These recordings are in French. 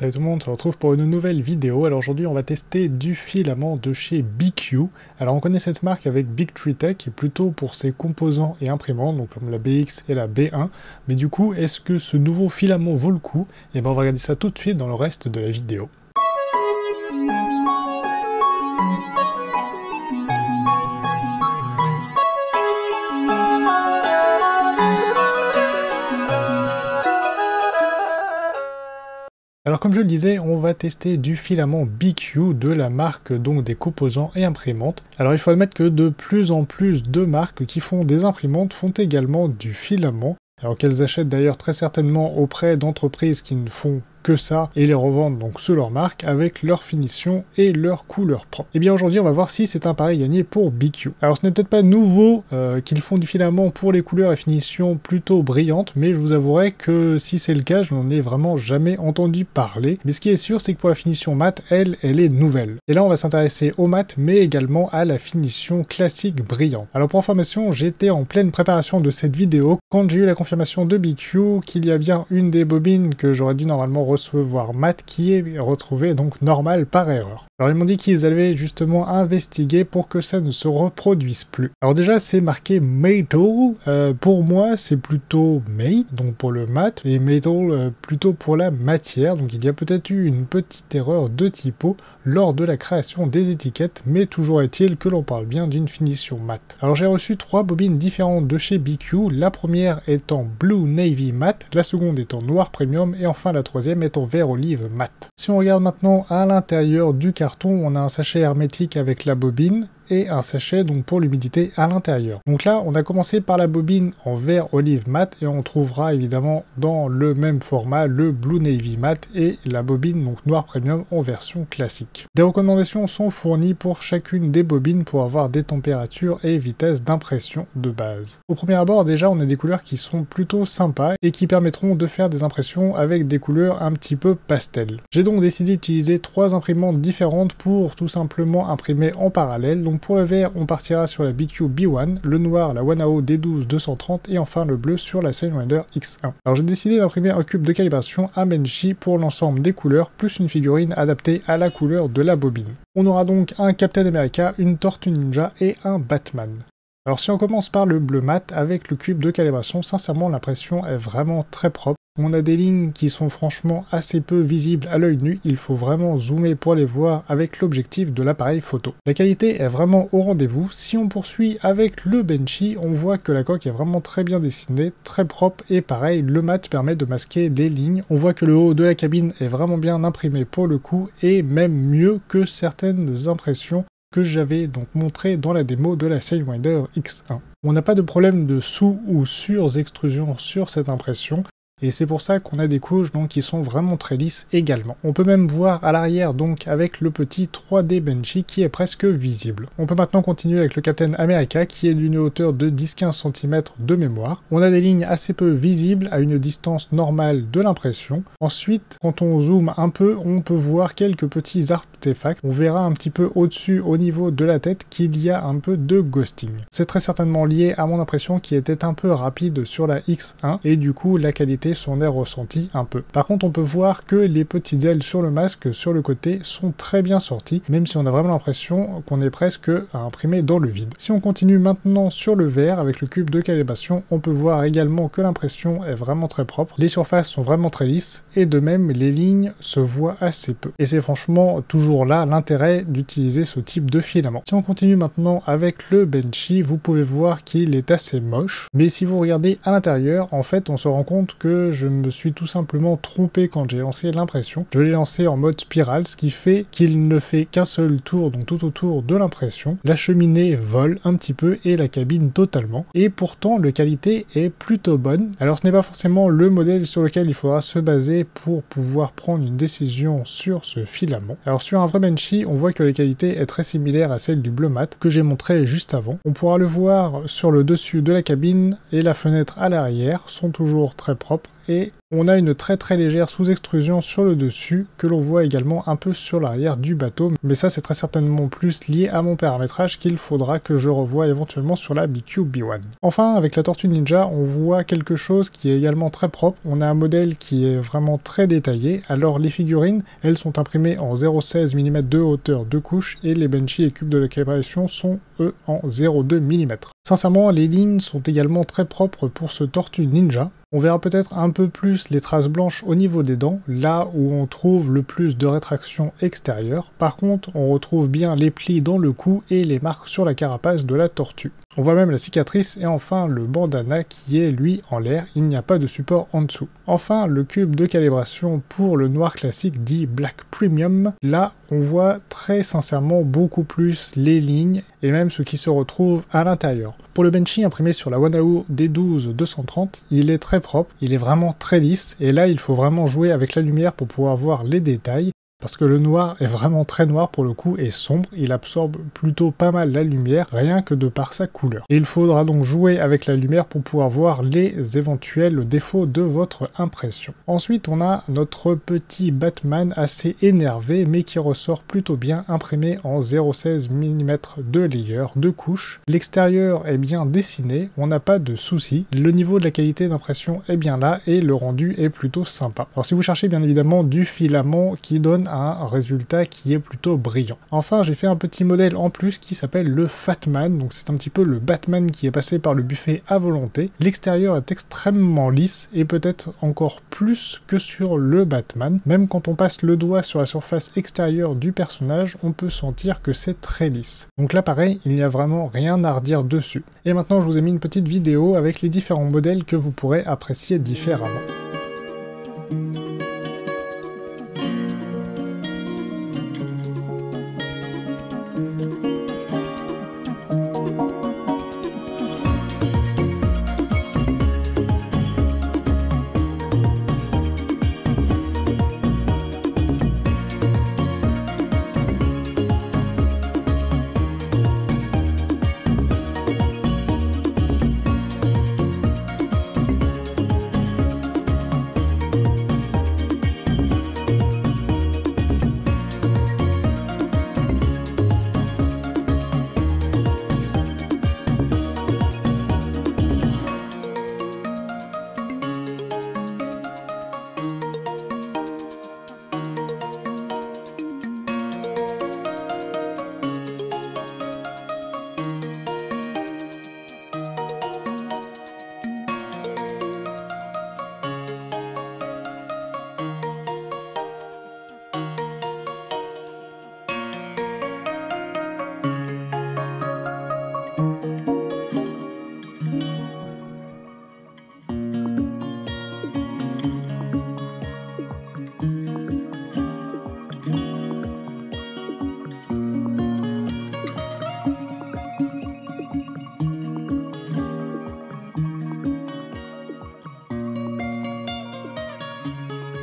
Salut tout le monde, on se retrouve pour une nouvelle vidéo. Alors aujourd'hui on va tester du filament de chez BQ. Alors on connaît cette marque avec Big Tree Tech, est plutôt pour ses composants et imprimantes, donc comme la BX et la B1. Mais du coup, est-ce que ce nouveau filament vaut le coup? Et eh bien on va regarder ça tout de suite dans le reste de la vidéo. Comme je le disais, on va tester du filament BQ de la marque donc des composants et imprimantes. Alors il faut admettre que de plus en plus de marques qui font des imprimantes font également du filament. Alors qu'elles achètent d'ailleurs très certainement auprès d'entreprises qui ne font que ça et les revendent donc sous leur marque avec leur finition et leur couleur propre. Et eh bien aujourd'hui on va voir si c'est un pari gagné pour BQ. Alors ce n'est peut-être pas nouveau euh, qu'ils font du filament pour les couleurs et finitions plutôt brillantes, mais je vous avouerai que si c'est le cas, je n'en ai vraiment jamais entendu parler. Mais ce qui est sûr, c'est que pour la finition mat, elle, elle est nouvelle. Et là on va s'intéresser au mat, mais également à la finition classique brillante. Alors pour information, j'étais en pleine préparation de cette vidéo quand j'ai eu la confirmation de BQ qu'il y a bien une des bobines que j'aurais dû normalement recevoir mat qui est retrouvé donc normal par erreur. Alors ils m'ont dit qu'ils avaient justement investigué pour que ça ne se reproduise plus. Alors déjà c'est marqué metal, euh, pour moi c'est plutôt made, donc pour le mat, et metal euh, plutôt pour la matière, donc il y a peut-être eu une petite erreur de typo lors de la création des étiquettes, mais toujours est-il que l'on parle bien d'une finition mat. Alors j'ai reçu trois bobines différentes de chez BQ, la première étant Blue Navy Mat, la seconde étant Noir Premium, et enfin la troisième en vert olive mat. Si on regarde maintenant à l'intérieur du carton, on a un sachet hermétique avec la bobine, et un sachet donc pour l'humidité à l'intérieur. Donc là, on a commencé par la bobine en vert olive mat et on trouvera évidemment dans le même format le Blue Navy mat et la bobine donc noir premium en version classique. Des recommandations sont fournies pour chacune des bobines pour avoir des températures et vitesses d'impression de base. Au premier abord, déjà, on a des couleurs qui sont plutôt sympas et qui permettront de faire des impressions avec des couleurs un petit peu pastel. J'ai donc décidé d'utiliser trois imprimantes différentes pour tout simplement imprimer en parallèle. Donc pour le vert, on partira sur la BQ B1, le noir, la Wanao D12 230 et enfin le bleu sur la Sidewinder X1. Alors j'ai décidé d'imprimer un cube de calibration à Menchi pour l'ensemble des couleurs, plus une figurine adaptée à la couleur de la bobine. On aura donc un Captain America, une Tortue Ninja et un Batman. Alors si on commence par le bleu mat avec le cube de calibration, sincèrement l'impression est vraiment très propre. On a des lignes qui sont franchement assez peu visibles à l'œil nu, il faut vraiment zoomer pour les voir avec l'objectif de l'appareil photo. La qualité est vraiment au rendez-vous, si on poursuit avec le Benchy, on voit que la coque est vraiment très bien dessinée, très propre et pareil, le mat permet de masquer les lignes, on voit que le haut de la cabine est vraiment bien imprimé pour le coup et même mieux que certaines impressions que j'avais donc montré dans la démo de la Sidewinder X1. On n'a pas de problème de sous ou sur extrusion sur cette impression, et c'est pour ça qu'on a des couches donc qui sont vraiment très lisses également. On peut même voir à l'arrière donc avec le petit 3D Benchy qui est presque visible. On peut maintenant continuer avec le Captain America qui est d'une hauteur de 10-15 cm de mémoire. On a des lignes assez peu visibles à une distance normale de l'impression. Ensuite, quand on zoome un peu, on peut voir quelques petits artefacts. On verra un petit peu au-dessus au niveau de la tête qu'il y a un peu de ghosting. C'est très certainement lié à mon impression qui était un peu rapide sur la X1 et du coup la qualité son air ressenti un peu. Par contre, on peut voir que les petites ailes sur le masque, sur le côté, sont très bien sorties, même si on a vraiment l'impression qu'on est presque à imprimer dans le vide. Si on continue maintenant sur le verre avec le cube de calibration, on peut voir également que l'impression est vraiment très propre, les surfaces sont vraiment très lisses, et de même les lignes se voient assez peu. Et c'est franchement toujours là l'intérêt d'utiliser ce type de filament. Si on continue maintenant avec le Benchy, vous pouvez voir qu'il est assez moche, mais si vous regardez à l'intérieur, en fait on se rend compte que je me suis tout simplement trompé quand j'ai lancé l'impression. Je l'ai lancé en mode spirale, ce qui fait qu'il ne fait qu'un seul tour, donc tout autour de l'impression. La cheminée vole un petit peu et la cabine totalement. Et pourtant, la qualité est plutôt bonne. Alors ce n'est pas forcément le modèle sur lequel il faudra se baser pour pouvoir prendre une décision sur ce filament. Alors sur un vrai Benchy, on voit que la qualité est très similaire à celle du bleu mat que j'ai montré juste avant. On pourra le voir sur le dessus de la cabine et la fenêtre à l'arrière sont toujours très propres propre et on a une très très légère sous-extrusion sur le dessus que l'on voit également un peu sur l'arrière du bateau. Mais ça c'est très certainement plus lié à mon paramétrage qu'il faudra que je revoie éventuellement sur la BQ B1. Enfin avec la Tortue Ninja on voit quelque chose qui est également très propre. On a un modèle qui est vraiment très détaillé. Alors les figurines elles sont imprimées en 0,16 mm de hauteur de couche et les benchy et cubes de la calibration sont eux en 0,2 mm. Sincèrement les lignes sont également très propres pour ce Tortue Ninja. On verra peut-être un peu plus les traces blanches au niveau des dents, là où on trouve le plus de rétraction extérieure. Par contre, on retrouve bien les plis dans le cou et les marques sur la carapace de la tortue. On voit même la cicatrice et enfin le bandana qui est lui en l'air, il n'y a pas de support en dessous. Enfin le cube de calibration pour le noir classique dit Black Premium, là on voit très sincèrement beaucoup plus les lignes et même ce qui se retrouve à l'intérieur. Pour le Benchy imprimé sur la Wanao D12 230, il est très propre, il est vraiment très lisse et là il faut vraiment jouer avec la lumière pour pouvoir voir les détails parce que le noir est vraiment très noir pour le coup et sombre, il absorbe plutôt pas mal la lumière, rien que de par sa couleur. Et il faudra donc jouer avec la lumière pour pouvoir voir les éventuels défauts de votre impression. Ensuite on a notre petit Batman assez énervé mais qui ressort plutôt bien imprimé en 0,16 mm de layer, de couche. L'extérieur est bien dessiné, on n'a pas de soucis, le niveau de la qualité d'impression est bien là et le rendu est plutôt sympa. Alors si vous cherchez bien évidemment du filament qui donne un résultat qui est plutôt brillant. Enfin, j'ai fait un petit modèle en plus qui s'appelle le Fatman, donc c'est un petit peu le Batman qui est passé par le buffet à volonté. L'extérieur est extrêmement lisse et peut-être encore plus que sur le Batman. Même quand on passe le doigt sur la surface extérieure du personnage, on peut sentir que c'est très lisse. Donc là pareil, il n'y a vraiment rien à redire dessus. Et maintenant je vous ai mis une petite vidéo avec les différents modèles que vous pourrez apprécier différemment.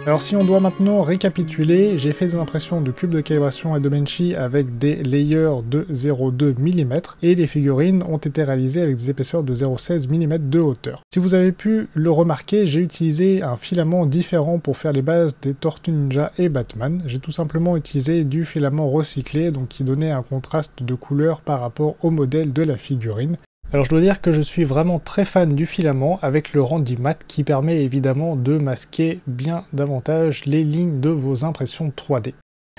Alors si on doit maintenant récapituler, j'ai fait des impressions de cubes de calibration et de Benchy avec des layers de 0,2 mm et les figurines ont été réalisées avec des épaisseurs de 0,16 mm de hauteur. Si vous avez pu le remarquer, j'ai utilisé un filament différent pour faire les bases des Tortues Ninja et Batman. J'ai tout simplement utilisé du filament recyclé, donc qui donnait un contraste de couleur par rapport au modèle de la figurine. Alors je dois dire que je suis vraiment très fan du filament avec le rendu mat qui permet évidemment de masquer bien davantage les lignes de vos impressions 3D.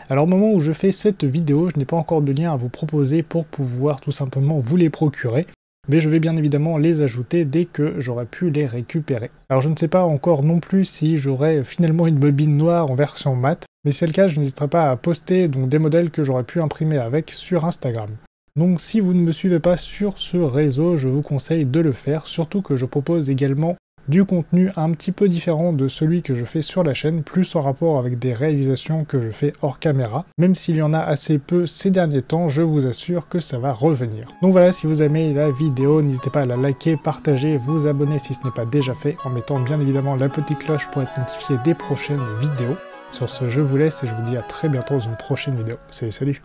Alors au moment où je fais cette vidéo, je n'ai pas encore de lien à vous proposer pour pouvoir tout simplement vous les procurer, mais je vais bien évidemment les ajouter dès que j'aurai pu les récupérer. Alors je ne sais pas encore non plus si j'aurai finalement une bobine noire en version mat, mais si c'est le cas, je n'hésiterai pas à poster donc des modèles que j'aurais pu imprimer avec sur Instagram. Donc si vous ne me suivez pas sur ce réseau, je vous conseille de le faire, surtout que je propose également du contenu un petit peu différent de celui que je fais sur la chaîne, plus en rapport avec des réalisations que je fais hors caméra. Même s'il y en a assez peu ces derniers temps, je vous assure que ça va revenir. Donc voilà, si vous aimez la vidéo, n'hésitez pas à la liker, partager, vous abonner si ce n'est pas déjà fait, en mettant bien évidemment la petite cloche pour être notifié des prochaines vidéos. Sur ce, je vous laisse et je vous dis à très bientôt dans une prochaine vidéo. Salut, salut